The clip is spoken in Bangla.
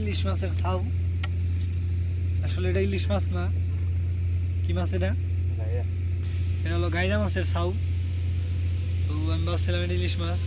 ইলিশ মাছের ছাউ আসলে এটা ইলিশ মাছ না। কি মাছ এটা? এটা হলো গাইজা মাছের ছাউ তো আমি ভাবছিলাম এটা ইলিশ মাছ।